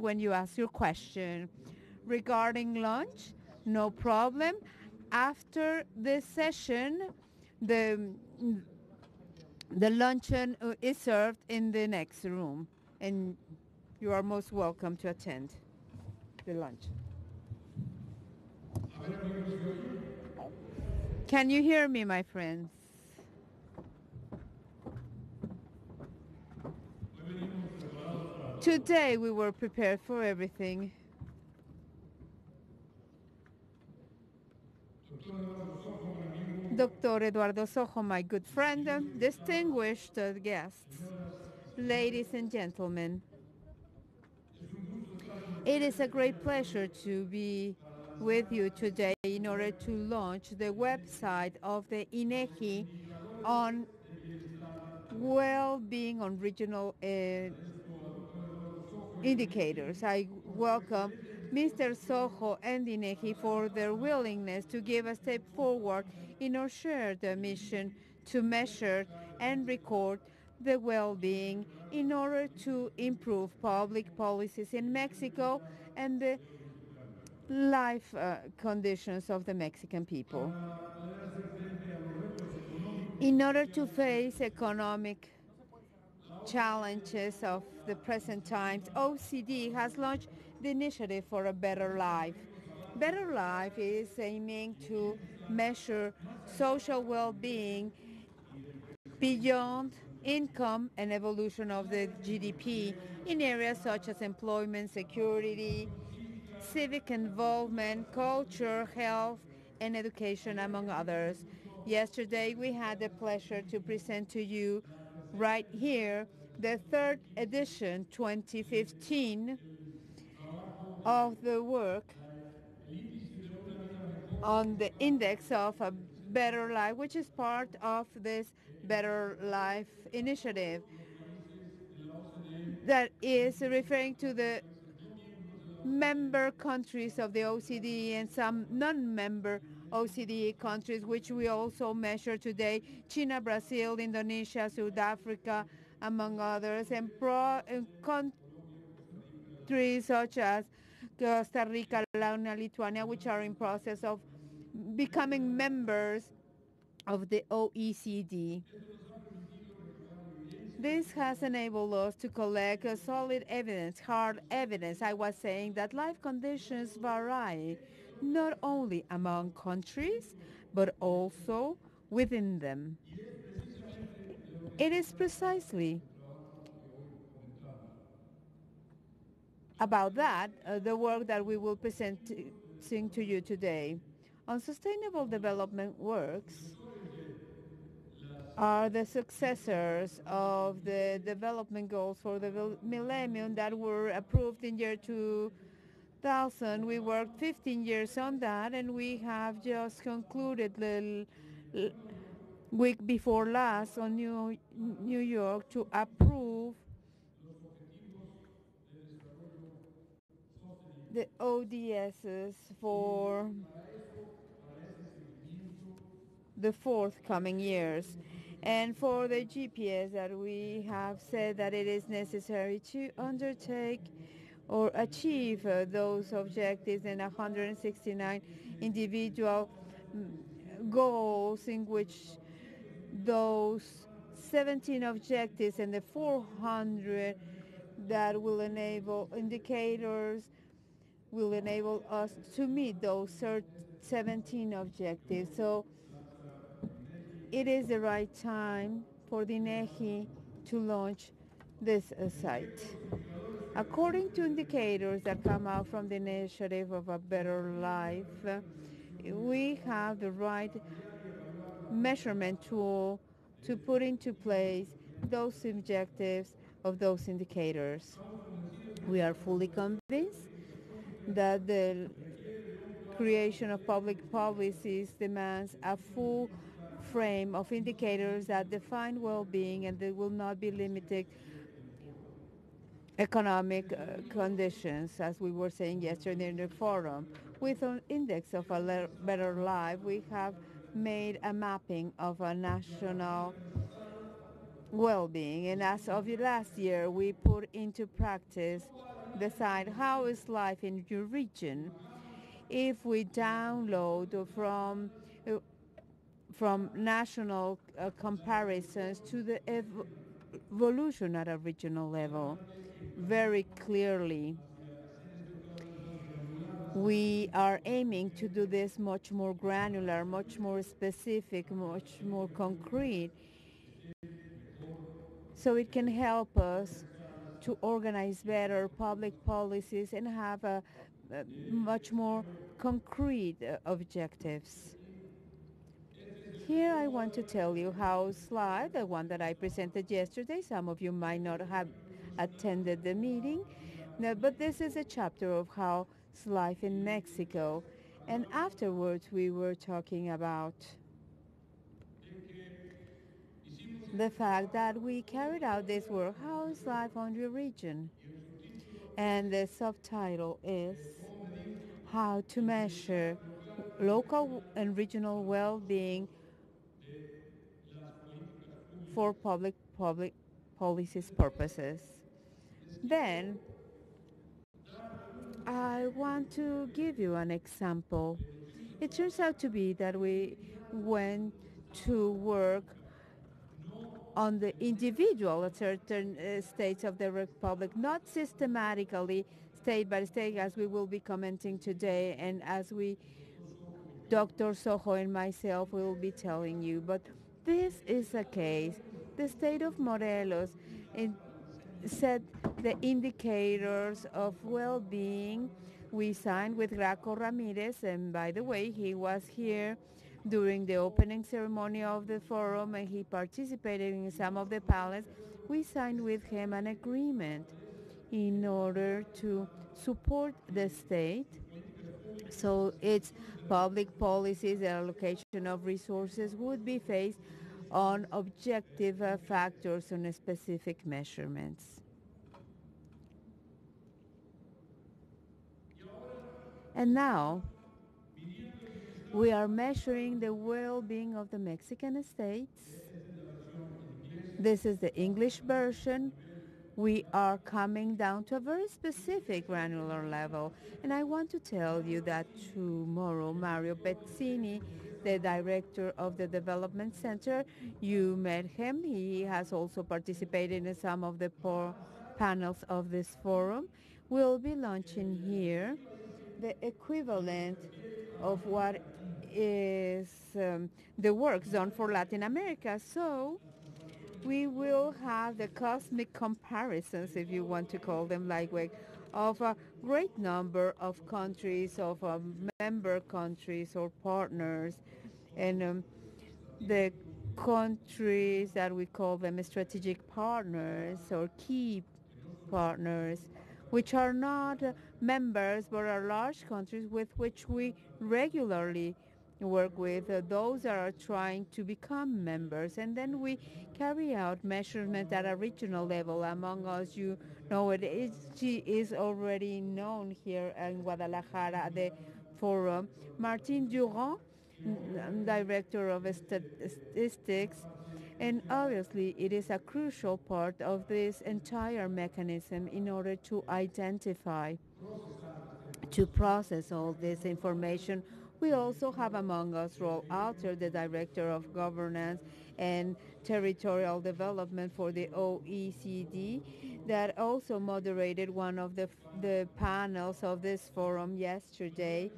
when you ask your question. Regarding lunch, no problem. After this session, the the luncheon uh, is served in the next room, and you are most welcome to attend the lunch. Can you hear me, my friends? Today we were prepared for everything. Dr. Eduardo Sojo, my good friend, distinguished guests, ladies and gentlemen. It is a great pleasure to be with you today in order to launch the website of the INEGI on well-being on regional uh, indicators. I welcome Mr. Sojo and INEGI for their willingness to give a step forward in our shared mission to measure and record the well-being in order to improve public policies in Mexico and the life uh, conditions of the Mexican people. In order to face economic challenges of the present times, OECD has launched the Initiative for a Better Life. Better Life is aiming to measure social well-being beyond income and evolution of the GDP in areas such as employment, security, civic involvement, culture, health, and education, among others. Yesterday, we had the pleasure to present to you right here the third edition 2015 of the work on the index of a better life, which is part of this Better Life initiative that is referring to the member countries of the OECD and some non-member OECD countries, which we also measure today, China, Brazil, Indonesia, South Africa, among others, and, pro, countries such as Costa Rica, Latvia, Lithuania, which are in process of becoming members of the OECD. This has enabled us to collect solid evidence, hard evidence. I was saying that life conditions vary not only among countries, but also within them. It is precisely about that, uh, the work that we will present to, to you today. On sustainable development works, are the successors of the development goals for the millennium that were approved in year 2000. We worked 15 years on that and we have just concluded the week before last on New, New York to approve the ODSs for the forthcoming years. And for the GPS that we have said that it is necessary to undertake or achieve uh, those objectives and 169 individual mm, goals in which those 17 objectives and the 400 that will enable indicators will enable us to meet those 17 objectives. So it is the right time for the INEGI to launch this uh, site. According to indicators that come out from the initiative of a better life, we have the right measurement tool to put into place those objectives of those indicators. We are fully convinced that the creation of public policies demands a full frame of indicators that define well-being and they will not be limited economic uh, conditions, as we were saying yesterday in the forum. With an index of a better life, we have made a mapping of a national well-being. And as of last year, we put into practice the decide how is life in your region if we download from uh, from national uh, comparisons to the ev- evolution at a regional level very clearly. We are aiming to do this much more granular, much more specific, much more concrete, so it can help us to organize better public policies and have a, a much more concrete uh, objectives. Here I want to tell you how slide, the one that I presented yesterday, some of you might not have attended the meeting, but this is a chapter of how life in Mexico. And afterwards we were talking about the fact that we carried out this work, How is Life on Your Region? And the subtitle is How to Measure Local and Regional Well-Being for Public Public Policies Purposes. Then I want to give you an example. It turns out to be that we went to work on the individual at certain uh, states of the republic, not systematically state by state as we will be commenting today and as we, Dr. Sojo and myself will be telling you. But this is a case. The state of Morelos in, set the indicators of well-being. We signed with Graco Ramirez, and by the way, he was here during the opening ceremony of the forum and he participated in some of the panels, we signed with him an agreement in order to support the state so its public policies and allocation of resources would be based on objective uh, factors on specific measurements. And now, we are measuring the well-being of the Mexican states. This is the English version. We are coming down to a very specific granular level. And I want to tell you that tomorrow, Mario Pezzini, the director of the Development Center, you met him. He has also participated in some of the panels of this forum. We'll be launching here the equivalent of what is um, the work zone for Latin America. So we will have the cosmic comparisons, if you want to call them like way, of a great number of countries, of um, member countries or partners, and um, the countries that we call them strategic partners or key partners which are not members but are large countries with which we regularly work with. Uh, those that are trying to become members and then we carry out measurement at a regional level. Among us you know it is she is already known here in Guadalajara at the forum Martine Durand director of statistics and obviously, it is a crucial part of this entire mechanism in order to identify, to process all this information. We also have among us Rolf Alter, the Director of Governance and Territorial Development for the OECD, that also moderated one of the, the panels of this forum yesterday.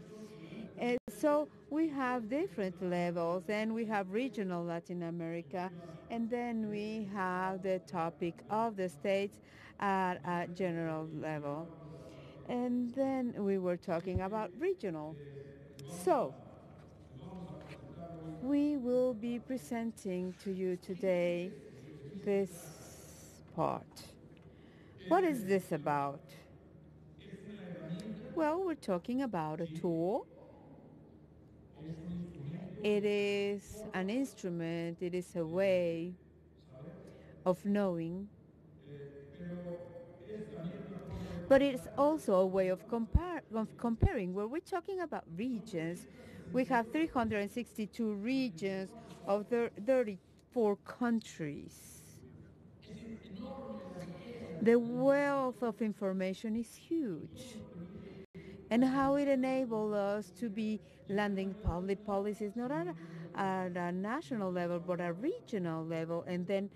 And so we have different levels and we have regional Latin America and then we have the topic of the states at a general level. And then we were talking about regional. So we will be presenting to you today this part. What is this about? Well, we're talking about a tool it is an instrument, it is a way of knowing. But it's also a way of, compar of comparing. Where we're talking about regions, we have 362 regions of 34 countries. The wealth of information is huge. And how it enables us to be landing public policies, not at, at a national level, but a regional level, and then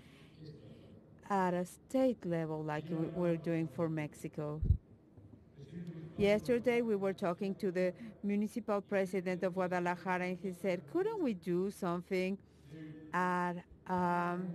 at a state level like we're doing for Mexico. Yesterday we were talking to the municipal president of Guadalajara and he said, couldn't we do something at um,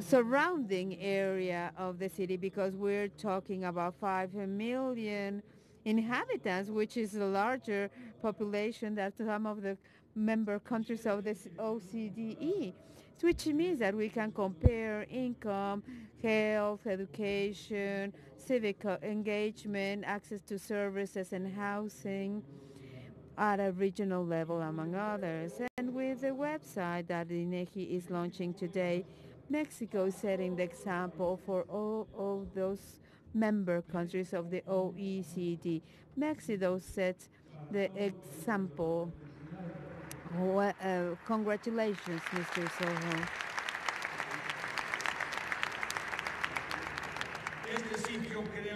surrounding area of the city? Because we're talking about 5 million inhabitants, which is a larger population than some of the member countries of the OCDE, which means that we can compare income, health, education, civic engagement, access to services and housing at a regional level, among others. And with the website that INEGI is launching today, Mexico is setting the example for all of those member countries of the OECD. Mexico sets the example. Well, uh, congratulations, Mr. Sojo.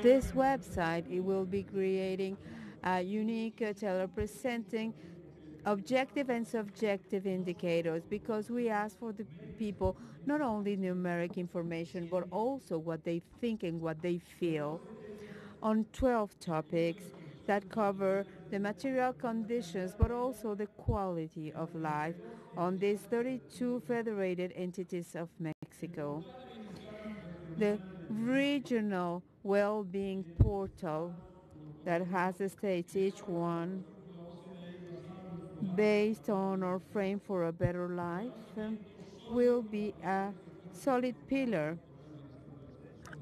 This website, it will be creating a unique uh, teller presenting objective and subjective indicators because we ask for the people not only numeric information but also what they think and what they feel on 12 topics that cover the material conditions but also the quality of life on these 32 federated entities of Mexico. The regional well-being portal that has states each one based on our frame for a better life will be a solid pillar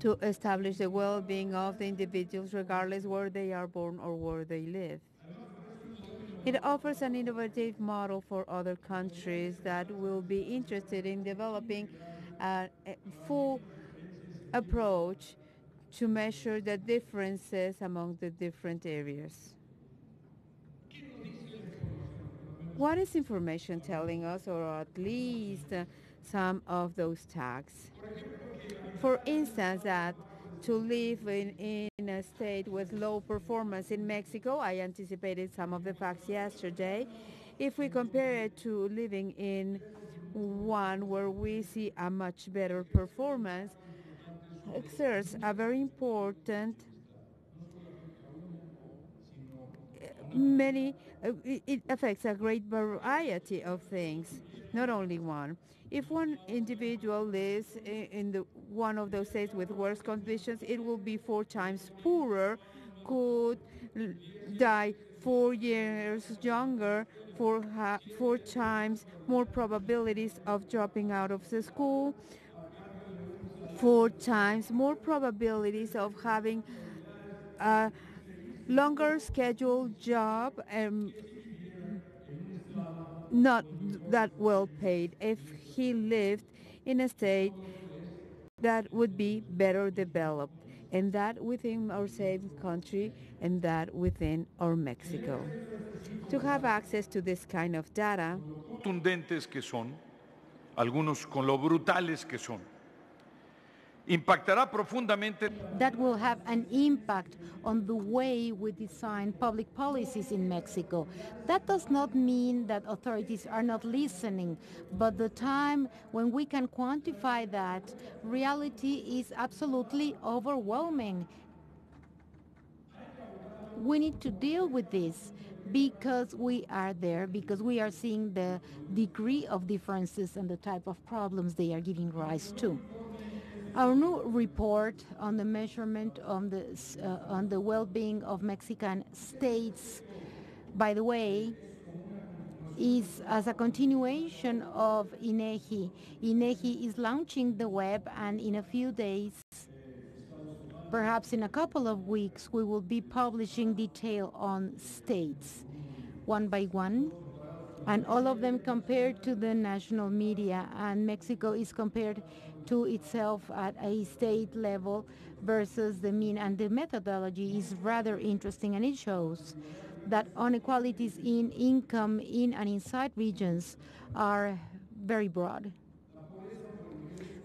to establish the well-being of the individuals regardless where they are born or where they live. It offers an innovative model for other countries that will be interested in developing a full approach to measure the differences among the different areas. What is information telling us, or at least uh, some of those tags? For instance, that to live in, in a state with low performance in Mexico, I anticipated some of the facts yesterday. If we compare it to living in one where we see a much better performance, exerts a very important many, uh, it affects a great variety of things, not only one. If one individual lives in the, one of those states with worse conditions, it will be four times poorer, could die four years younger, four, four times more probabilities of dropping out of the school, four times more probabilities of having a longer scheduled job and not that well paid if he lived in a state that would be better developed and that within our same country and that within our Mexico. To have access to this kind of data, contundentes que son, algunos con lo brutales que son impactará profundamente. That will have an impact on the way we design public policies in Mexico. That does not mean that authorities are not listening, but the time when we can quantify that, reality is absolutely overwhelming. We need to deal with this because we are there, because we are seeing the degree of differences and the type of problems they are giving rise to. Our new report on the measurement on the, uh, on the well-being of Mexican states, by the way, is as a continuation of INEGI. INEGI is launching the web and in a few days, perhaps in a couple of weeks, we will be publishing detail on states, one by one, and all of them compared to the national media, and Mexico is compared to itself at a state level versus the mean. And the methodology is rather interesting and it shows that inequalities in income in and inside regions are very broad.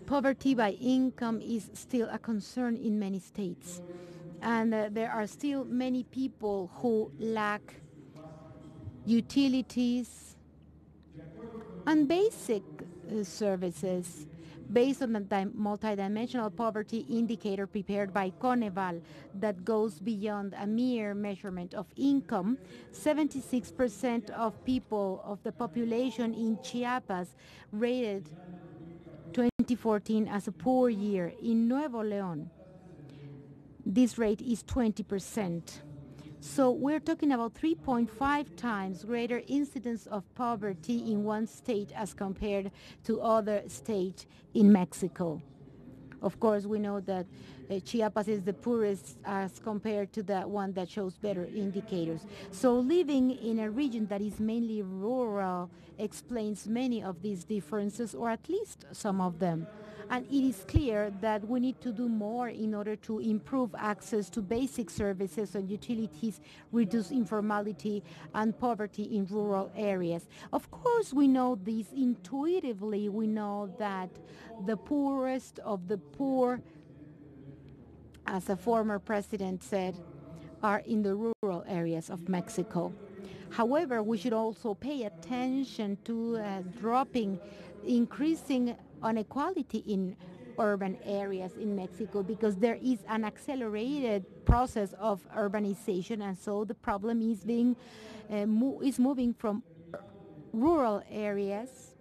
poverty by income is still a concern in many states. And uh, there are still many people who lack utilities and basic uh, services based on the multidimensional poverty indicator prepared by Coneval that goes beyond a mere measurement of income, 76% of people of the population in Chiapas rated 2014 as a poor year. In Nuevo León, this rate is 20%. So we're talking about 3.5 times greater incidence of poverty in one state as compared to other states in Mexico. Of course, we know that uh, Chiapas is the poorest as compared to the one that shows better indicators. So living in a region that is mainly rural explains many of these differences, or at least some of them. And it is clear that we need to do more in order to improve access to basic services and utilities, reduce informality and poverty in rural areas. Of course, we know this intuitively. We know that the poorest of the poor, as a former president said, are in the rural areas of Mexico. However, we should also pay attention to uh, dropping, increasing inequality in urban areas in Mexico because there is an accelerated process of urbanization. And so the problem is being uh, mo is moving from rural areas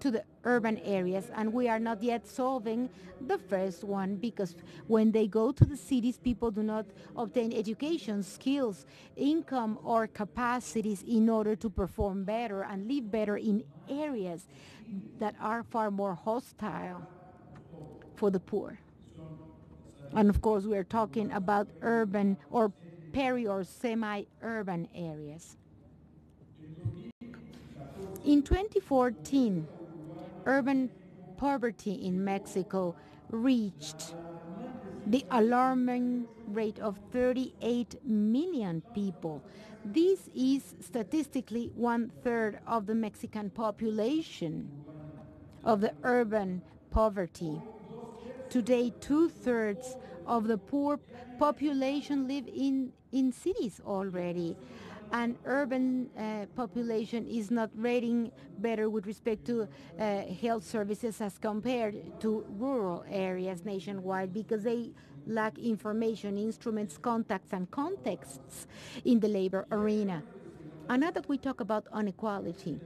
to the urban areas and we are not yet solving the first one because when they go to the cities people do not obtain education skills income or capacities in order to perform better and live better in areas that are far more hostile for the poor. And of course we are talking about urban or peri or semi-urban areas. In 2014 urban poverty in Mexico reached the alarming rate of 38 million people. This is statistically one-third of the Mexican population of the urban poverty. Today, two-thirds of the poor population live in, in cities already and urban uh, population is not rating better with respect to uh, health services as compared to rural areas nationwide because they lack information, instruments, contacts, and contexts in the labor arena. And now that we talk about inequality,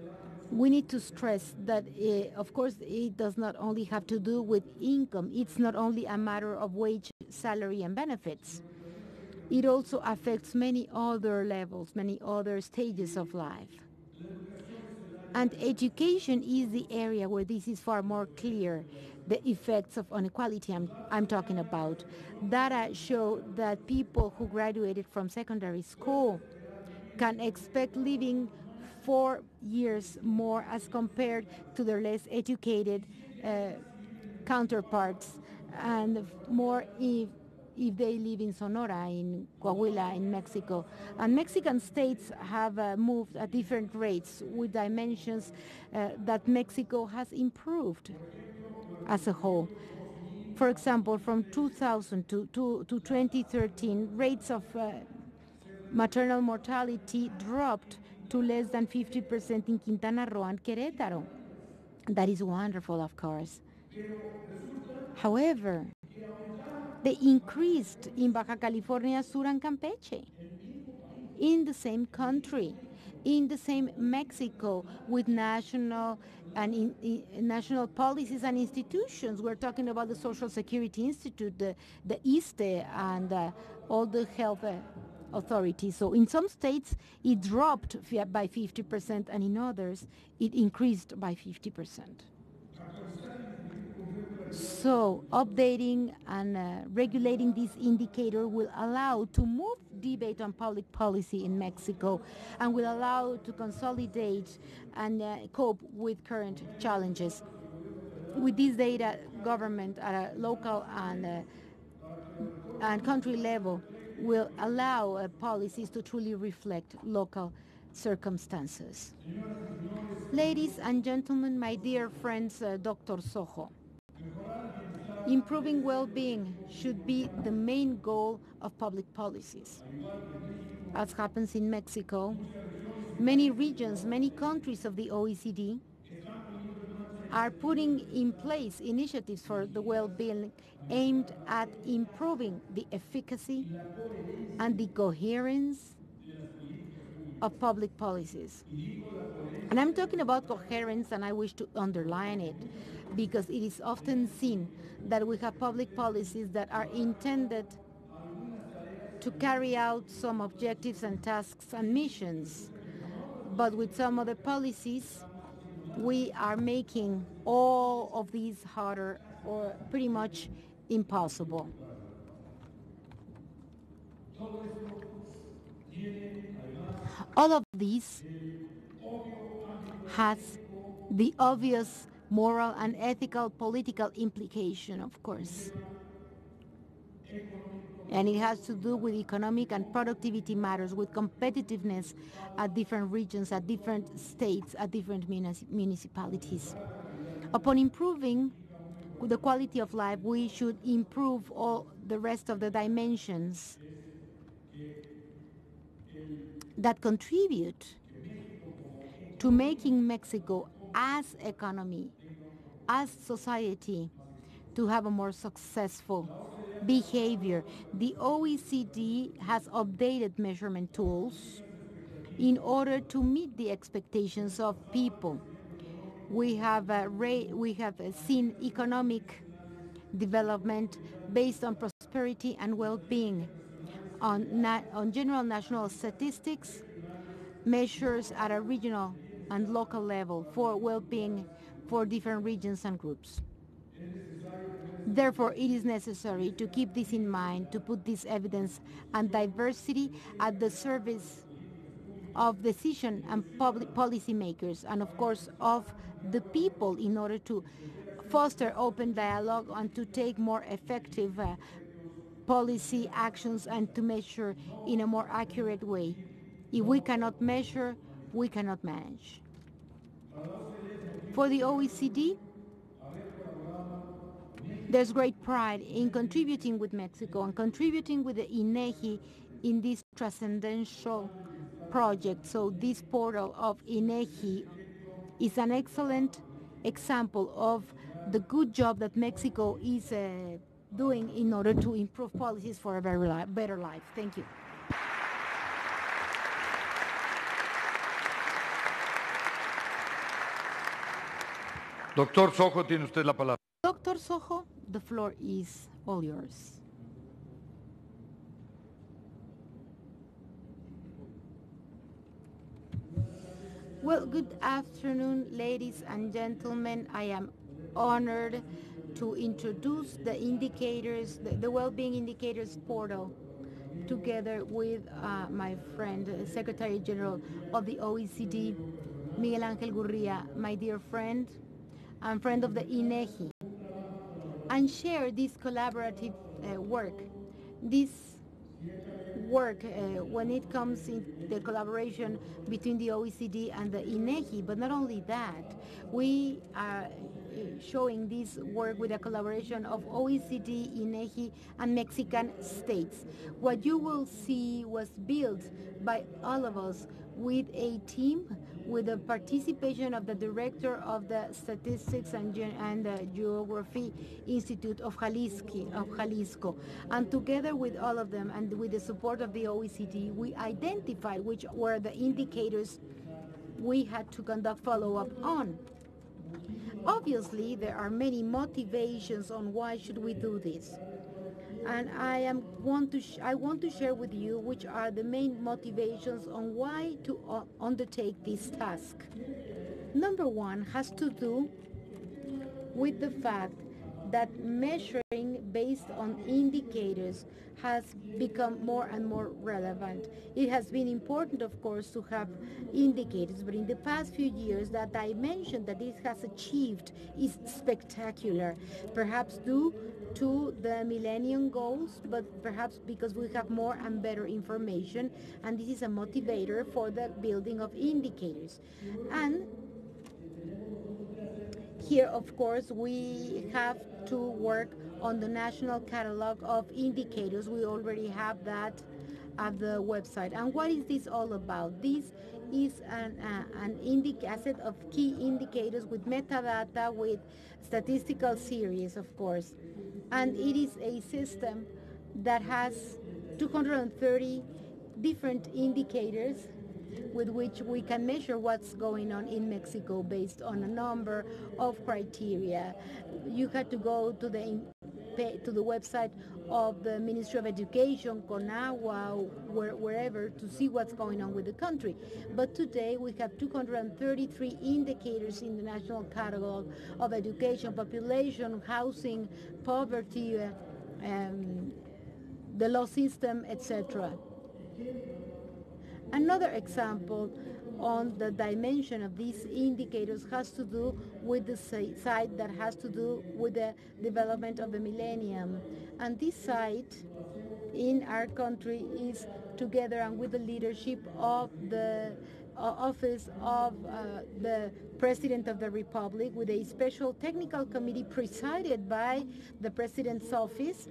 we need to stress that, uh, of course, it does not only have to do with income. It's not only a matter of wage, salary, and benefits it also affects many other levels, many other stages of life. And education is the area where this is far more clear, the effects of inequality I'm, I'm talking about. Data show that people who graduated from secondary school can expect living four years more as compared to their less educated uh, counterparts and more if they live in Sonora, in Coahuila, in Mexico. And Mexican states have uh, moved at different rates with dimensions uh, that Mexico has improved as a whole. For example, from 2000 to, to, to 2013, rates of uh, maternal mortality dropped to less than 50% in Quintana Roo and Querétaro. That is wonderful, of course. However, they increased in Baja California Sur and Campeche, in the same country, in the same Mexico with national and in, in, national policies and institutions. We're talking about the Social Security Institute, the, the ISSSTE, and uh, all the health uh, authorities. So in some states, it dropped by 50%, and in others, it increased by 50%. So updating and uh, regulating this indicator will allow to move debate on public policy in Mexico and will allow to consolidate and uh, cope with current challenges. With this data, government at a local and, uh, and country level will allow uh, policies to truly reflect local circumstances. Ladies and gentlemen, my dear friends, uh, Dr. Sojo, improving well-being should be the main goal of public policies. As happens in Mexico, many regions, many countries of the OECD are putting in place initiatives for the well-being aimed at improving the efficacy and the coherence of public policies. And I'm talking about coherence and I wish to underline it because it is often seen that we have public policies that are intended to carry out some objectives and tasks and missions. But with some other policies, we are making all of these harder or pretty much impossible. All of these has the obvious moral and ethical political implication, of course. And it has to do with economic and productivity matters, with competitiveness at different regions, at different states, at different municipalities. Upon improving the quality of life, we should improve all the rest of the dimensions that contribute to making Mexico as economy, as society, to have a more successful behavior. The OECD has updated measurement tools in order to meet the expectations of people. We have, uh, we have uh, seen economic development based on prosperity and well-being, on, on general national statistics, measures at a regional and local level for well-being for different regions and groups. Therefore, it is necessary to keep this in mind, to put this evidence and diversity at the service of decision and public policymakers and of course of the people in order to foster open dialogue and to take more effective uh, policy actions and to measure in a more accurate way. If we cannot measure, we cannot manage. For the OECD, there's great pride in contributing with Mexico and contributing with the INEGI in this transcendental project. So this portal of INEGI is an excellent example of the good job that Mexico is uh, doing in order to improve policies for a better life. Thank you. Doctor Sojo, tiene usted la palabra. Doctor Sojo, the floor is all yours. Well, good afternoon, ladies and gentlemen. I am honored to introduce the indicators, the, the well-being indicators portal, together with uh, my friend, uh, Secretary General of the OECD, Miguel Ángel Gurria, my dear friend, and friend of the INEGI and share this collaborative uh, work. This work uh, when it comes in the collaboration between the OECD and the INEGI, but not only that, we are uh, showing this work with a collaboration of OECD, INEGI, and Mexican states. What you will see was built by all of us with a team with the participation of the director of the Statistics and, and uh, Geography Institute of Jalisco, of Jalisco. And together with all of them and with the support of the OECD, we identified which were the indicators we had to conduct follow-up on. Obviously, there are many motivations on why should we do this and I am want to I want to share with you which are the main motivations on why to uh, undertake this task. Number one has to do with the fact that measuring based on indicators has become more and more relevant. It has been important, of course, to have indicators, but in the past few years, that dimension that this has achieved is spectacular, perhaps due to the Millennium Goals, but perhaps because we have more and better information, and this is a motivator for the building of indicators. And here, of course, we have to work on the national catalog of indicators. We already have that at the website. And what is this all about? This is an, uh, an a set of key indicators with metadata, with statistical series, of course. And it is a system that has 230 different indicators with which we can measure what's going on in Mexico based on a number of criteria. You had to go to the to the website of the Ministry of Education, CONAGUA, where, wherever, to see what's going on with the country. But today we have 233 indicators in the National Catalog of Education, population, housing, poverty, uh, um, the law system, etc. Another example on the dimension of these indicators has to do with the side that has to do with the development of the millennium. And this site in our country is together and with the leadership of the office of uh, the President of the Republic with a special technical committee presided by the President's office.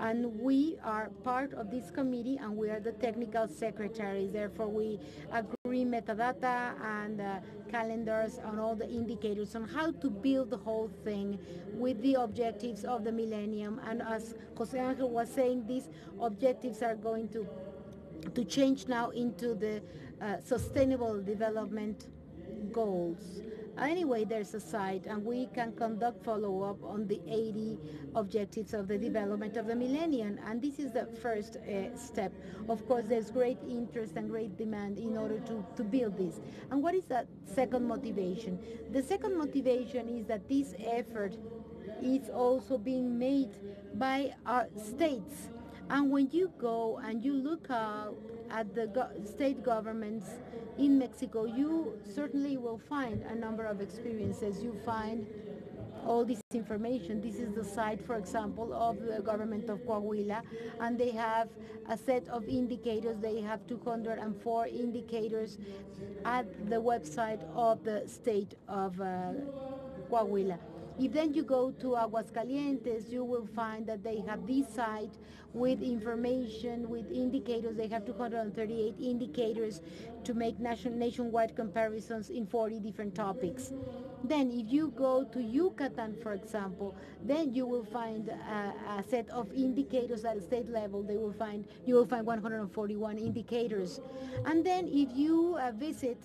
And we are part of this committee and we are the technical secretaries. Therefore, we agree metadata and uh, calendars on all the indicators on how to build the whole thing with the objectives of the millennium. And as Jose Angel was saying, these objectives are going to to change now into the uh, sustainable development goals. Anyway, there's a site and we can conduct follow-up on the 80 objectives of the development of the millennium. And this is the first uh, step. Of course, there's great interest and great demand in order to, to build this. And what is that second motivation? The second motivation is that this effort is also being made by our states. And when you go and you look at the go state governments in Mexico, you certainly will find a number of experiences. You find all this information. This is the site, for example, of the government of Coahuila, and they have a set of indicators. They have 204 indicators at the website of the state of uh, Coahuila. If then you go to Aguascalientes, you will find that they have this site with information, with indicators. They have 238 indicators to make nation, nationwide comparisons in 40 different topics. Then if you go to Yucatan, for example, then you will find a, a set of indicators at the state level. They will find, you will find 141 indicators. And then if you uh, visit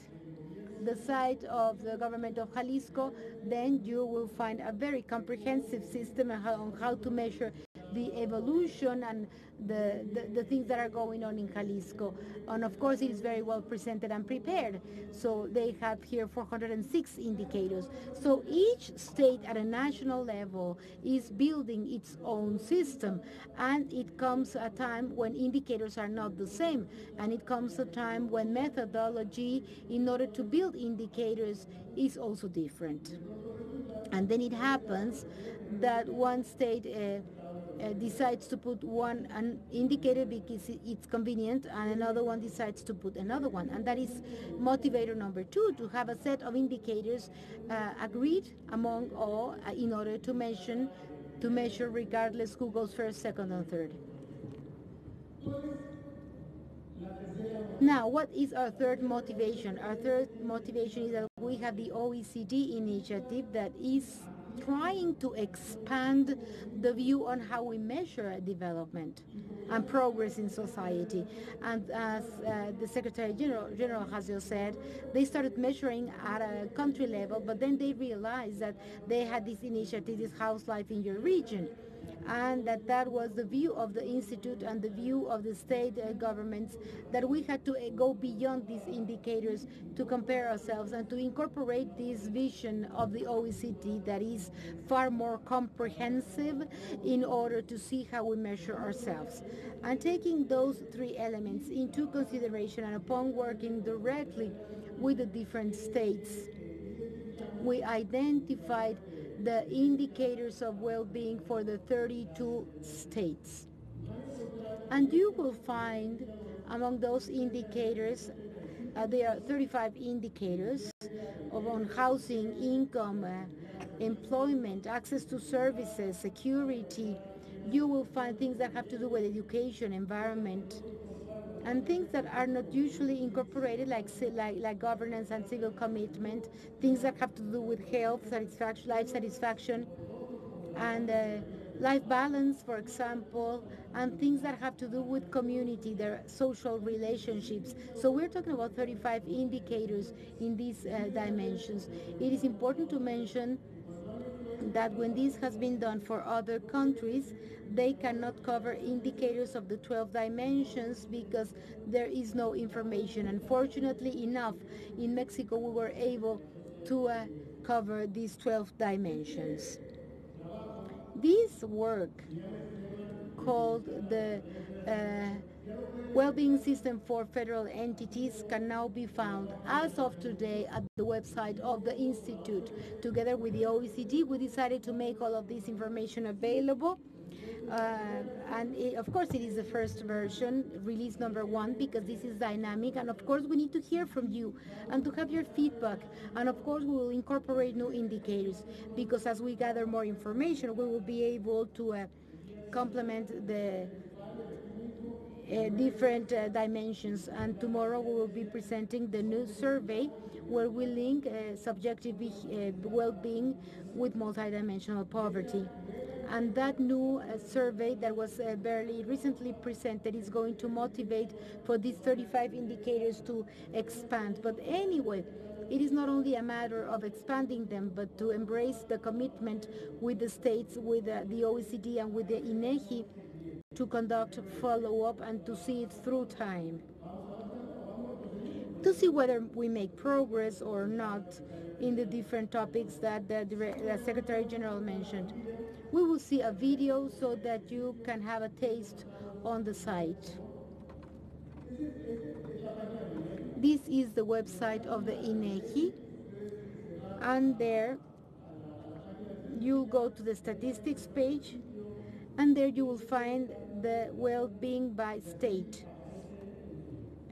the site of the government of Jalisco, then you will find a very comprehensive system on how to measure the evolution and the, the, the, things that are going on in Jalisco. And of course, it is very well presented and prepared. So they have here 406 indicators. So each state at a national level is building its own system. And it comes a time when indicators are not the same. And it comes a time when methodology in order to build indicators is also different. And then it happens that one state uh, uh, decides to put one an indicator because it's convenient and another one decides to put another one and that is motivator number two to have a set of indicators uh, agreed among all uh, in order to mention to measure regardless who goes first second and third now, what is our third motivation? Our third motivation is that we have the OECD initiative that is trying to expand the view on how we measure development and progress in society. And as uh, the Secretary General, General just said, they started measuring at a country level, but then they realized that they had this initiative, this How's Life in Your Region and that that was the view of the institute and the view of the state uh, governments that we had to uh, go beyond these indicators to compare ourselves and to incorporate this vision of the OECD that is far more comprehensive in order to see how we measure ourselves. And taking those three elements into consideration and upon working directly with the different states, we identified the indicators of well-being for the 32 states. And you will find among those indicators, uh, there are 35 indicators of on housing, income, uh, employment, access to services, security. You will find things that have to do with education, environment, and things that are not usually incorporated like, like, like governance and civil commitment, things that have to do with health, satisfaction, life satisfaction, and uh, life balance, for example, and things that have to do with community, their social relationships. So we're talking about 35 indicators in these uh, dimensions. It is important to mention that when this has been done for other countries, they cannot cover indicators of the 12 dimensions because there is no information. Unfortunately enough, in Mexico we were able to uh, cover these 12 dimensions. This work called the uh, well-being system for federal entities can now be found as of today at the website of the Institute. Together with the OECD, we decided to make all of this information available. Uh, and it, of course it is the first version, release number one, because this is dynamic. And of course we need to hear from you and to have your feedback. And of course we will incorporate new indicators because as we gather more information, we will be able to uh, complement the different uh, dimensions. And tomorrow we will be presenting the new survey where we link uh, subjective uh, well-being with multidimensional poverty. And that new uh, survey that was uh, barely recently presented is going to motivate for these 35 indicators to expand. But anyway, it is not only a matter of expanding them, but to embrace the commitment with the states, with uh, the OECD and with the INEGI to conduct follow-up and to see it through time. To see whether we make progress or not in the different topics that the, the Secretary General mentioned. We will see a video so that you can have a taste on the site. This is the website of the INEGI and there you go to the statistics page and there you will find the well-being by state.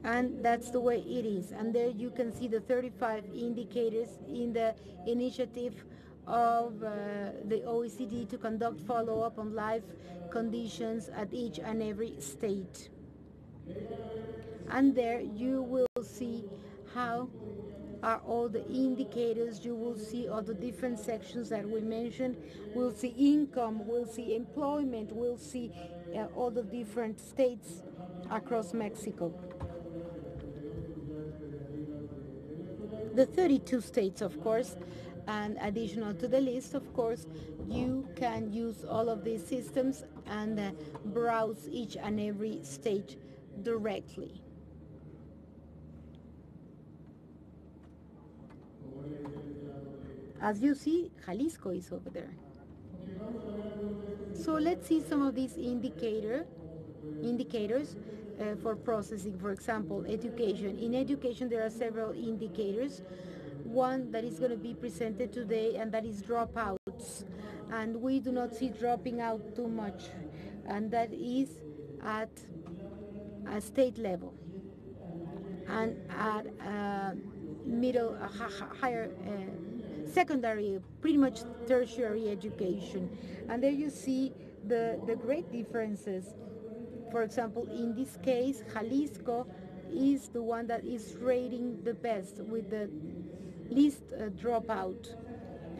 And that's the way it is. And there you can see the 35 indicators in the initiative of uh, the OECD to conduct follow-up on life conditions at each and every state. And there you will see how are all the indicators. You will see all the different sections that we mentioned. We'll see income, we'll see employment, we'll see uh, all the different states across Mexico. The 32 states, of course, and additional to the list, of course, you can use all of these systems and uh, browse each and every state directly. As you see, Jalisco is over there. So let's see some of these indicator, indicators uh, for processing. For example, education. In education, there are several indicators. One that is going to be presented today, and that is dropouts. And we do not see dropping out too much. And that is at a state level and at uh, middle, uh, higher uh, secondary, pretty much tertiary education. And there you see the, the great differences. For example, in this case, Jalisco is the one that is rating the best with the least uh, dropout.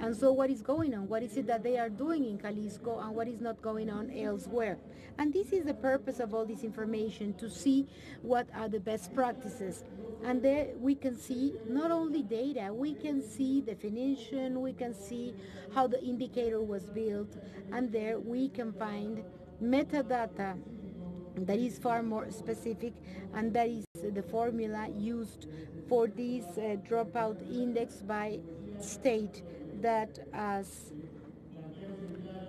And so what is going on? What is it that they are doing in Jalisco and what is not going on elsewhere? And this is the purpose of all this information, to see what are the best practices. And there we can see not only data, we can see definition, we can see how the indicator was built, and there we can find metadata that is far more specific and that is the formula used for this uh, dropout index by state that as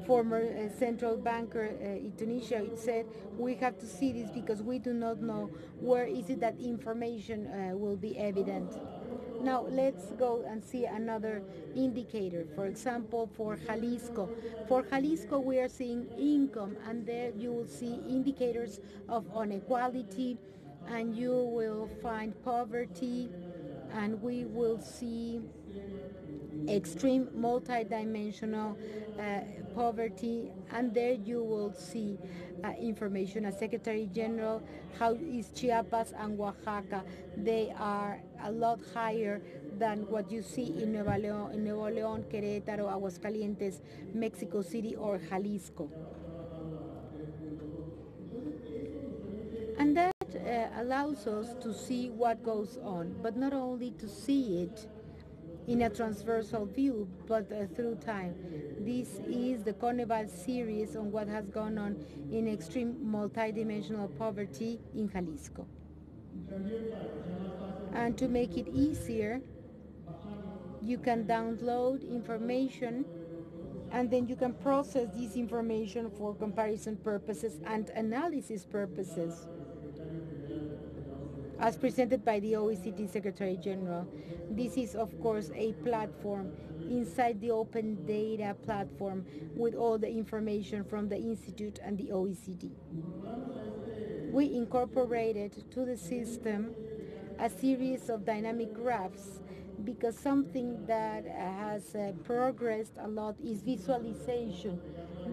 former uh, central banker uh, Tunisia said, we have to see this because we do not know where is it that information uh, will be evident. Now let's go and see another indicator. For example, for Jalisco. For Jalisco, we are seeing income, and there you will see indicators of inequality, and you will find poverty, and we will see extreme multidimensional uh, poverty and there you will see uh, information as Secretary General how is Chiapas and Oaxaca they are a lot higher than what you see in Nuevo León, in Nuevo León Querétaro, Aguascalientes, Mexico City or Jalisco. And that uh, allows us to see what goes on, but not only to see it, in a transversal view, but uh, through time. This is the Coneval series on what has gone on in extreme multidimensional poverty in Jalisco. And to make it easier, you can download information and then you can process this information for comparison purposes and analysis purposes as presented by the OECD Secretary General. This is, of course, a platform inside the open data platform with all the information from the Institute and the OECD. We incorporated to the system a series of dynamic graphs because something that has uh, progressed a lot is visualization.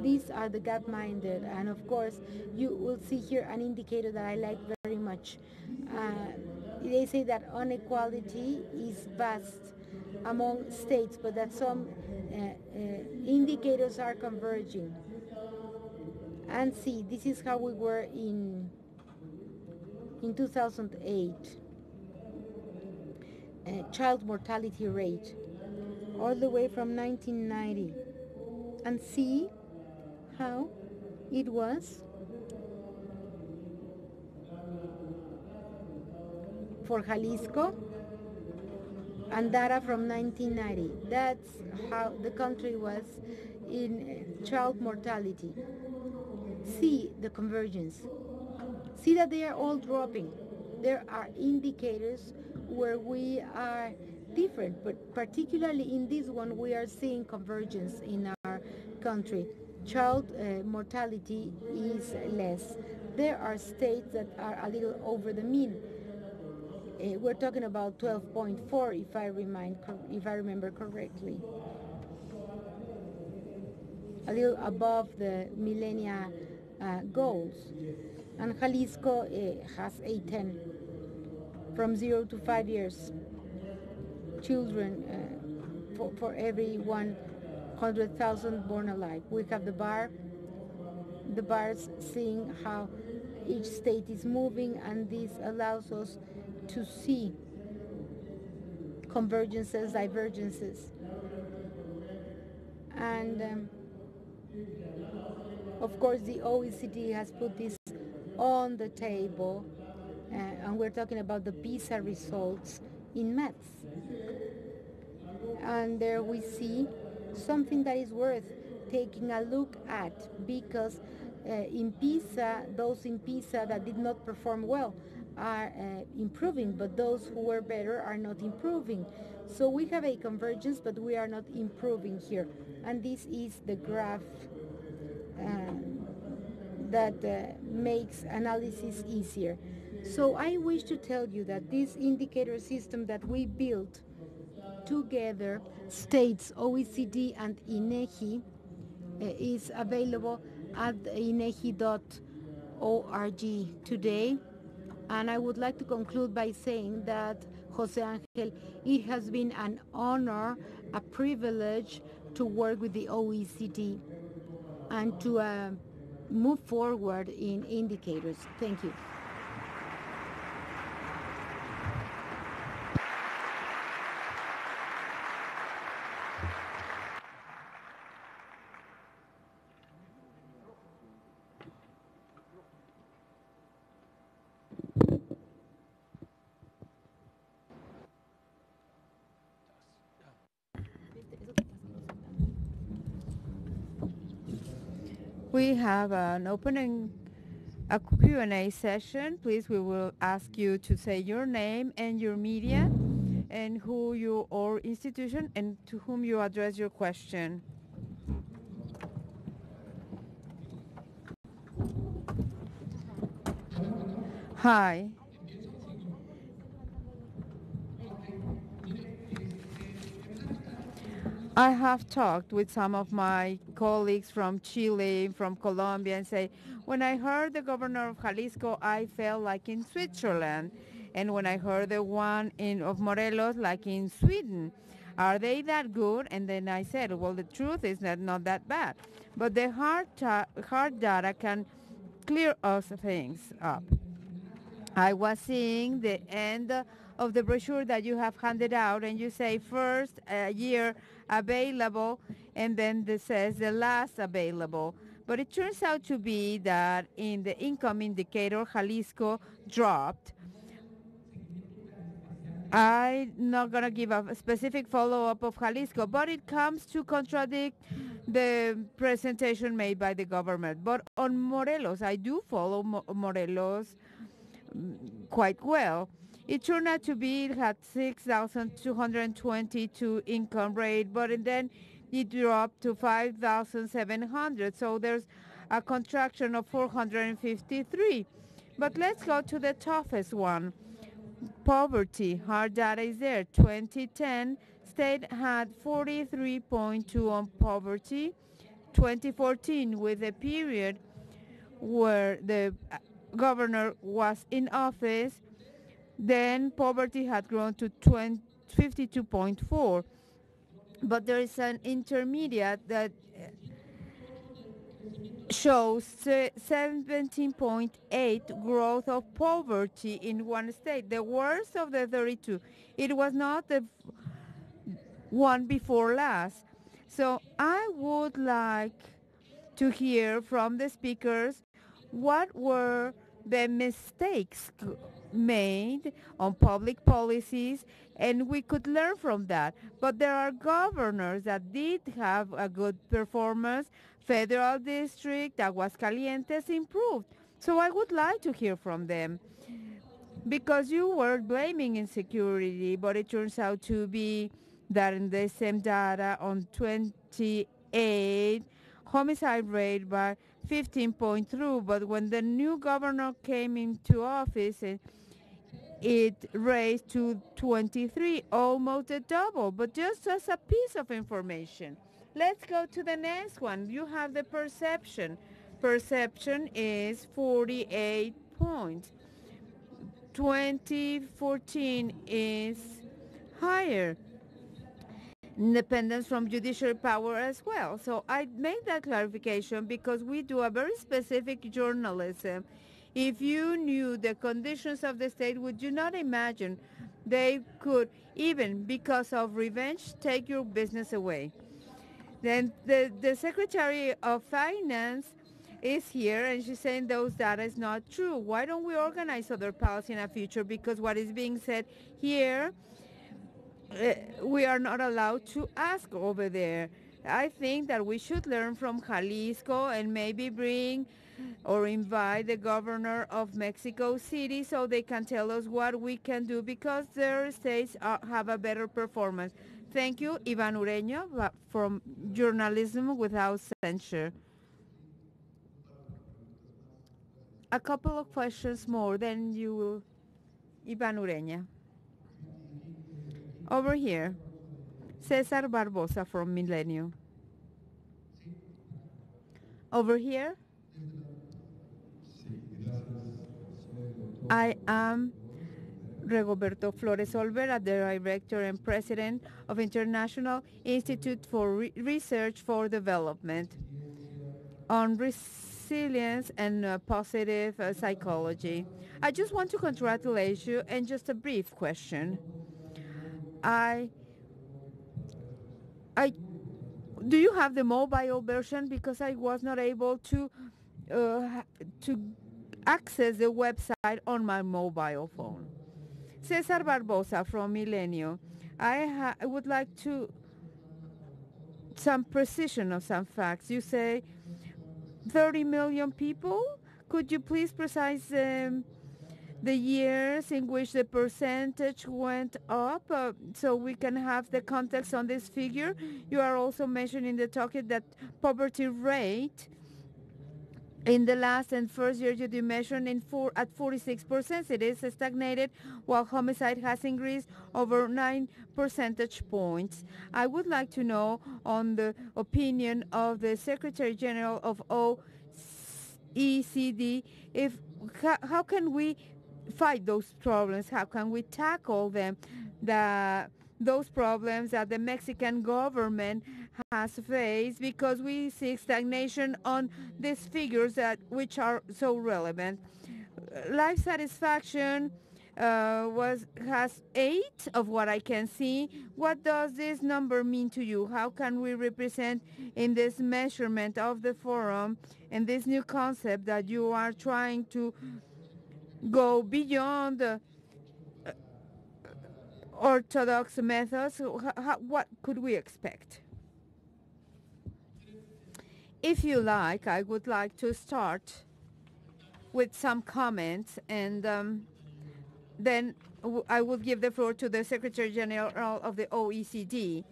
These are the Gapminder and of course you will see here an indicator that I like very much. Uh, they say that inequality is vast among states but that some uh, uh, indicators are converging. And see, this is how we were in in 2008 uh, child mortality rate all the way from 1990 and see how it was for Jalisco and data from 1990. That's how the country was in child mortality. See the convergence. See that they are all dropping. There are indicators where we are different, but particularly in this one, we are seeing convergence in our country. Child uh, mortality is less. There are states that are a little over the mean. Uh, we're talking about 12.4, if I remind, if I remember correctly. A little above the millennia uh, goals. And Jalisco uh, has a 10 from zero to five years. Children uh, for, for every 100,000 born alive. We have the bar, the bars seeing how each state is moving and this allows us to see convergences, divergences. And um, of course the OECD has put this on the table and we're talking about the PISA results in maths. And there we see something that is worth taking a look at because uh, in PISA, those in PISA that did not perform well are uh, improving, but those who were better are not improving. So we have a convergence, but we are not improving here. And this is the graph uh, that uh, makes analysis easier. So I wish to tell you that this indicator system that we built together, states, OECD and INEGI, uh, is available at inegi.org today. And I would like to conclude by saying that, Jose Angel, it has been an honor, a privilege to work with the OECD and to uh, move forward in indicators. Thank you. We have an opening a Q&A session. Please, we will ask you to say your name and your media. and who you or institution and to whom you address your question. Hi. I have talked with some of my colleagues from Chile, from Colombia, and say, when I heard the governor of Jalisco, I felt like in Switzerland. And when I heard the one in, of Morelos, like in Sweden. Are they that good? And then I said, well, the truth is that not that bad. But the hard, hard data can clear us things up. I was seeing the end of the brochure that you have handed out, and you say first a year available, and then this says the last available. But it turns out to be that in the income indicator, Jalisco dropped. I'm not going to give a specific follow-up of Jalisco, but it comes to contradict the presentation made by the government. But on Morelos, I do follow Mo Morelos mm, quite well. It turned out to be it had 6,222 income rate, but then it dropped to 5,700. So there's a contraction of 453. But let's go to the toughest one. Poverty, hard data is there. 2010, state had 43.2 on poverty. 2014, with a period where the uh, governor was in office, then poverty had grown to 52.4. But there is an intermediate that uh, shows 17.8 growth of poverty in one state, the worst of the 32. It was not the one before last. So I would like to hear from the speakers what were the mistakes made on public policies and we could learn from that. But there are governors that did have a good performance. Federal District, Aguascalientes improved. So I would like to hear from them. Because you were blaming insecurity, but it turns out to be that in the same data on 28, homicide rate by 15.3, but when the new governor came into office, it, it raised to 23, almost a double, but just as a piece of information. Let's go to the next one. You have the perception. Perception is 48 points. 2014 is higher independence from judicial power as well. So I made that clarification because we do a very specific journalism. If you knew the conditions of the state, would you not imagine they could, even because of revenge, take your business away? Then the, the Secretary of Finance is here and she's saying those data is not true. Why don't we organize other policy in the future? Because what is being said here uh, we are not allowed to ask over there. I think that we should learn from Jalisco and maybe bring or invite the governor of Mexico City so they can tell us what we can do because their states are, have a better performance. Thank you, Ivan Ureña, uh, from Journalism Without Censure. A couple of questions more, then you will, Ivan Ureña. Over here, Cesar Barbosa from Milenio. Over here, I am Rigoberto Flores Olvera, the Director and President of International Institute for Re Research for Development on resilience and uh, positive uh, psychology. I just want to congratulate you and just a brief question. I, I, do you have the mobile version? Because I was not able to, uh, to access the website on my mobile phone. Cesar Barbosa from Milenio. I, I would like to some precision of some facts. You say 30 million people. Could you please precise um, the years in which the percentage went up uh, so we can have the context on this figure. You are also mentioning the talk that poverty rate in the last and first year you measured in four, at 46%, it is stagnated, while homicide has increased over 9 percentage points. I would like to know on the opinion of the Secretary General of OECD, if how, how can we fight those problems? How can we tackle them? The those problems that the Mexican government has faced because we see stagnation on these figures that which are so relevant. Life satisfaction uh, was has eight of what I can see. What does this number mean to you? How can we represent in this measurement of the forum and this new concept that you are trying to go beyond uh, orthodox methods, how, what could we expect? If you like, I would like to start with some comments and um, then I will give the floor to the Secretary General of the OECD.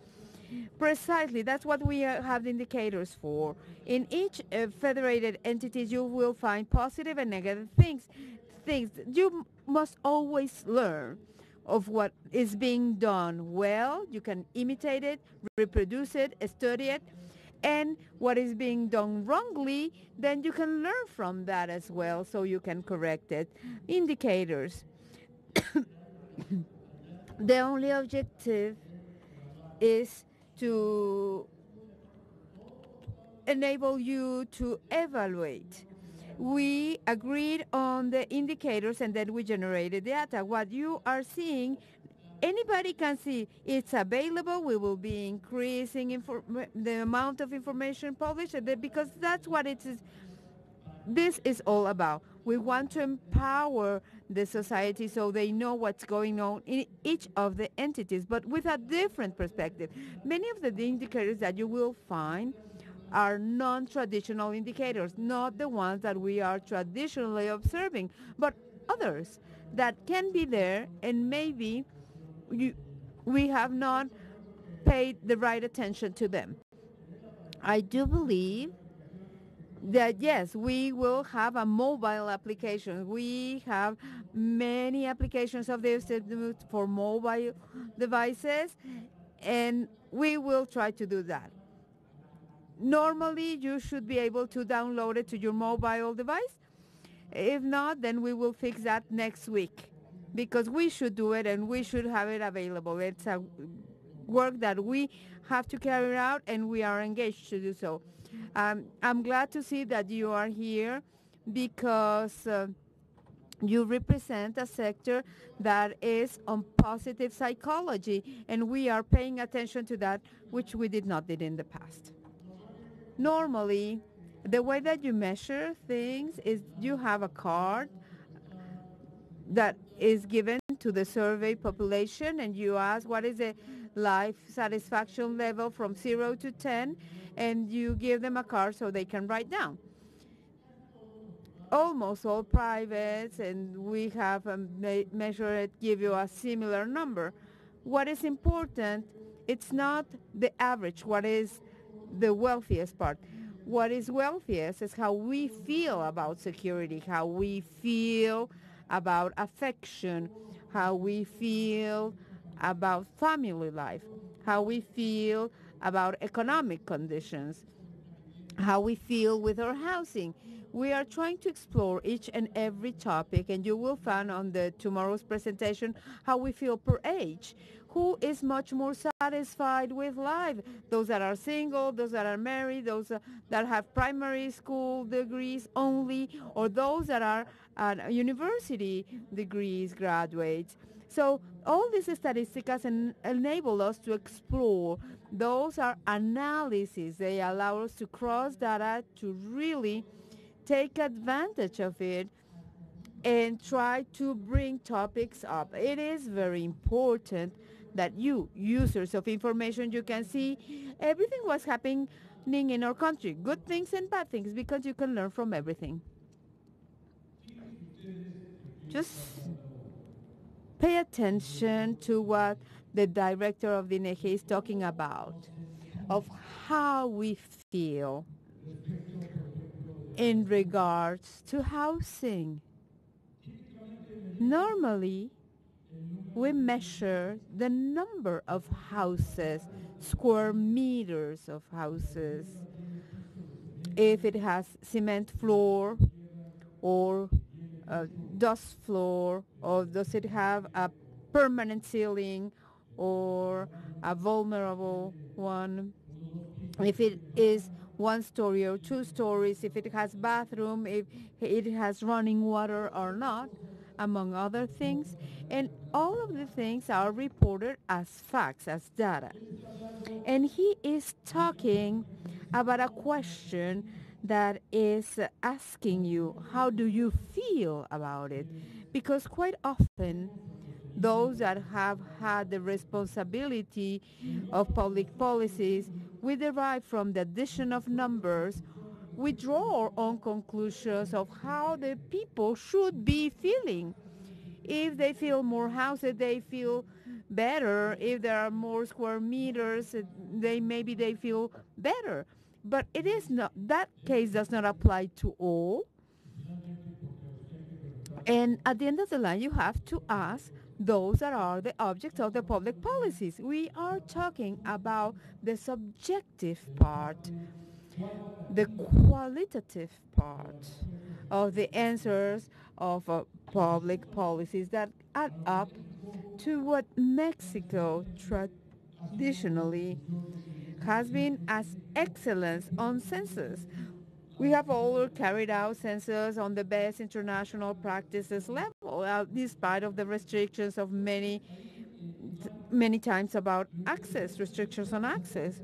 Precisely, that's what we have indicators for. In each uh, federated entities, you will find positive and negative things. Things you must always learn of what is being done well. You can imitate it, reproduce it, study it. And what is being done wrongly, then you can learn from that as well so you can correct it. Indicators. the only objective is to enable you to evaluate we agreed on the indicators and then we generated data. What you are seeing, anybody can see it's available. We will be increasing the amount of information published because that's what it is. This is all about. We want to empower the society so they know what's going on in each of the entities, but with a different perspective. Many of the indicators that you will find are non-traditional indicators, not the ones that we are traditionally observing, but others that can be there and maybe you, we have not paid the right attention to them. I do believe that yes, we will have a mobile application. We have many applications of this for mobile devices, and we will try to do that normally you should be able to download it to your mobile device. If not, then we will fix that next week because we should do it and we should have it available. It's a work that we have to carry out and we are engaged to do so. Um, I'm glad to see that you are here because uh, you represent a sector that is on positive psychology and we are paying attention to that which we did not did in the past. Normally, the way that you measure things is you have a card that is given to the survey population and you ask what is the life satisfaction level from 0 to 10 and you give them a card so they can write down. Almost all privates and we have um, measured it give you a similar number. What is important, it's not the average, what is the wealthiest part. What is wealthiest is how we feel about security, how we feel about affection, how we feel about family life, how we feel about economic conditions, how we feel with our housing. We are trying to explore each and every topic, and you will find on the tomorrow's presentation how we feel per age who is much more satisfied with life. Those that are single, those that are married, those that have primary school degrees only, or those that are university degrees graduates. So all these statistics en enable us to explore. Those are analyses. They allow us to cross data to really take advantage of it and try to bring topics up. It is very important that you, users of information, you can see everything what's happening in our country, good things and bad things, because you can learn from everything. Just pay attention to what the director of the INEGI is talking about, of how we feel in regards to housing. Normally, we measure the number of houses, square meters of houses, if it has cement floor or a dust floor, or does it have a permanent ceiling or a vulnerable one, if it is one story or two stories, if it has bathroom, if it has running water or not, among other things. And all of the things are reported as facts, as data. And he is talking about a question that is asking you, how do you feel about it? Because quite often, those that have had the responsibility of public policies, we derive from the addition of numbers, we draw our own conclusions of how the people should be feeling. If they feel more houses, they feel better. If there are more square meters, they maybe they feel better. But it is not, that case does not apply to all. And at the end of the line, you have to ask those that are the objects of the public policies. We are talking about the subjective part, the qualitative part of the answers of uh, public policies that add up to what Mexico traditionally has been as excellence on census. We have all carried out census on the best international practices level, uh, despite of the restrictions of many, many times about access, restrictions on access.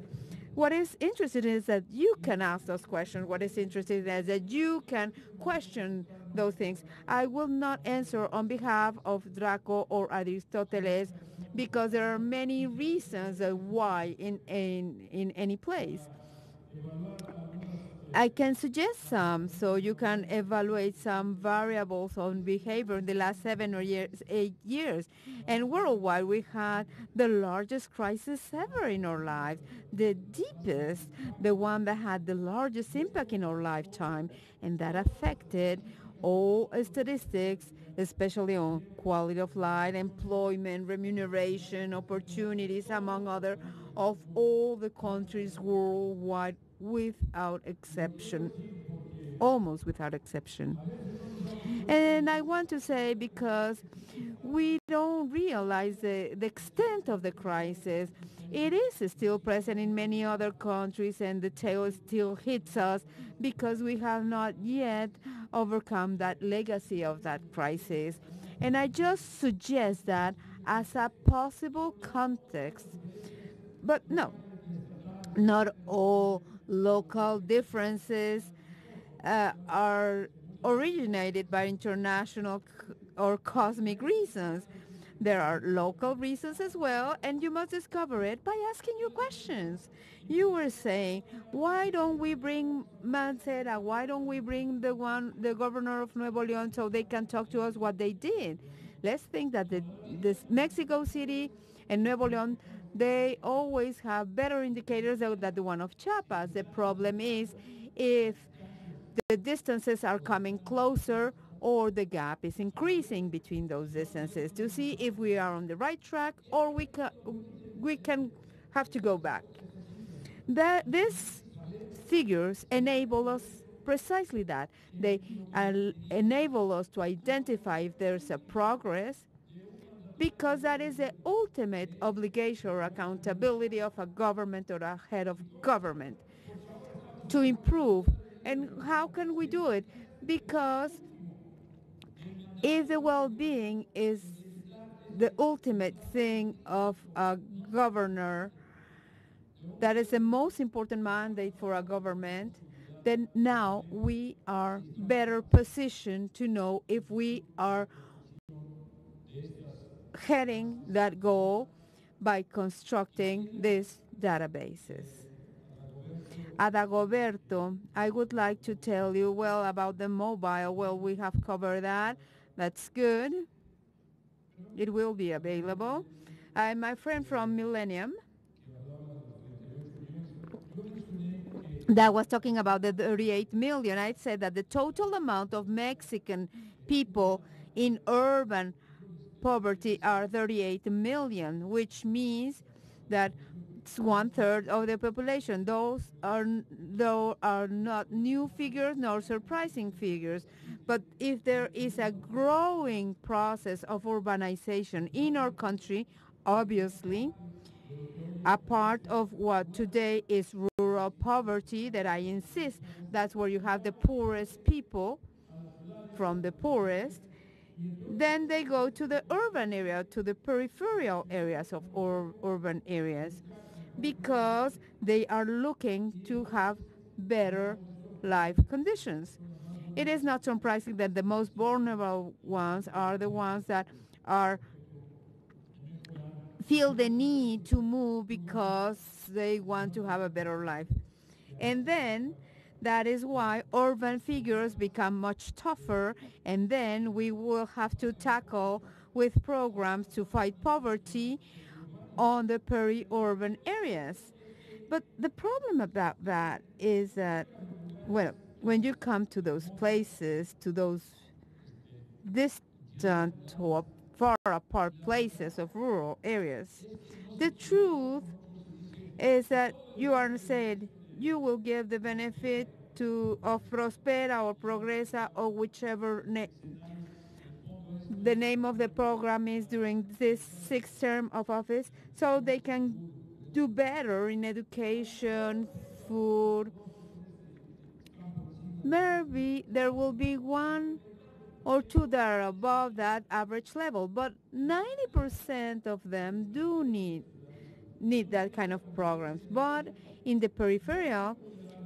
What is interesting is that you can ask those questions. What is interesting is that you can question those things. I will not answer on behalf of Graco or Aristoteles because there are many reasons why in, in, in any place. I can suggest some so you can evaluate some variables on behavior in the last seven or years, eight years. And worldwide, we had the largest crisis ever in our lives, the deepest, the one that had the largest impact in our lifetime, and that affected all statistics, especially on quality of life, employment, remuneration, opportunities, among other, of all the countries worldwide without exception, almost without exception. And I want to say because we don't realize the, the extent of the crisis, it is still present in many other countries and the tail still hits us because we have not yet overcome that legacy of that crisis. And I just suggest that as a possible context, but no, not all local differences uh, are originated by international or cosmic reasons. There are local reasons as well, and you must discover it by asking your questions. You were saying, why don't we bring Mancera? Why don't we bring the one, the governor of Nuevo León, so they can talk to us what they did? Let's think that the, this Mexico City and Nuevo León, they always have better indicators than the one of Chiapas. The problem is if the distances are coming closer or the gap is increasing between those distances to see if we are on the right track or we, ca we can have to go back. That these figures enable us precisely that. They enable us to identify if there's a progress because that is the ultimate obligation or accountability of a government or a head of government to improve. And how can we do it? Because if the well-being is the ultimate thing of a governor, that is the most important mandate for a government, then now we are better positioned to know if we are heading that goal by constructing these databases. Adagoberto, I would like to tell you, well, about the mobile. Well, we have covered that That's good. It will be available. Uh, my friend from Millennium that was talking about the 38 million. I said that the total amount of Mexican people in urban poverty are 38 million, which means that it's one third of the population. Those are, though are not new figures nor surprising figures. But if there is a growing process of urbanization in our country, obviously, a part of what today is rural poverty that I insist, that's where you have the poorest people from the poorest, then they go to the urban area, to the peripheral areas of ur urban areas, because they are looking to have better life conditions. It is not surprising that the most vulnerable ones are the ones that are feel the need to move because they want to have a better life. And then that is why urban figures become much tougher and then we will have to tackle with programs to fight poverty on the peri-urban areas. But the problem about that is that, well, when you come to those places, to those distant or far apart places of rural areas. The truth is that you are saying you will give the benefit to of Prospera or Progresa or whichever the name of the program is during this sixth term of office so they can do better in education, food. Maybe there will be one or two that are above that average level. But 90% of them do need need that kind of programs. But in the peripheral,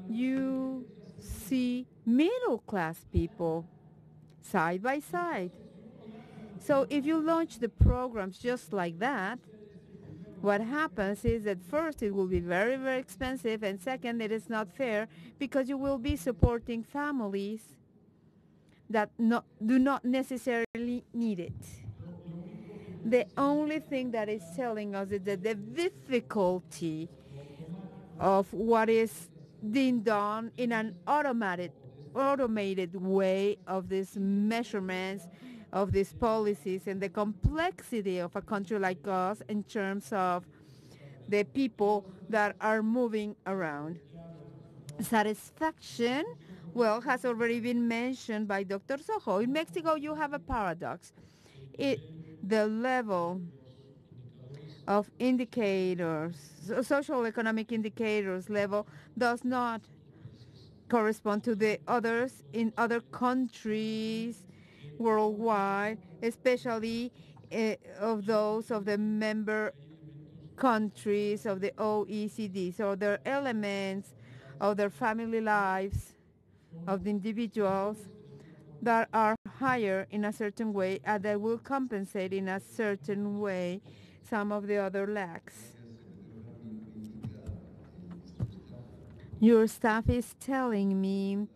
you see middle class people side by side. So if you launch the programs just like that, what happens is that first it will be very, very expensive and second it is not fair because you will be supporting families that not, do not necessarily need it. The only thing that is telling us is that the difficulty of what is being done in an automated, automated way of these measurements, of these policies, and the complexity of a country like us in terms of the people that are moving around. Satisfaction well, has already been mentioned by Dr. Sojo. In Mexico, you have a paradox. It, the level of indicators, social economic indicators level does not correspond to the others in other countries worldwide, especially uh, of those of the member countries of the OECD. So there are elements of their family lives of the individuals that are higher in a certain way and that will compensate in a certain way some of the other lacks. Your staff is telling me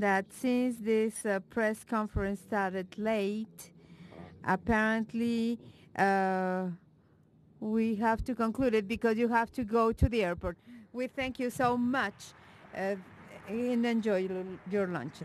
that since this uh, press conference started late, apparently uh, we have to conclude it because you have to go to the airport. We thank you so much. Uh, and enjoy your lunch.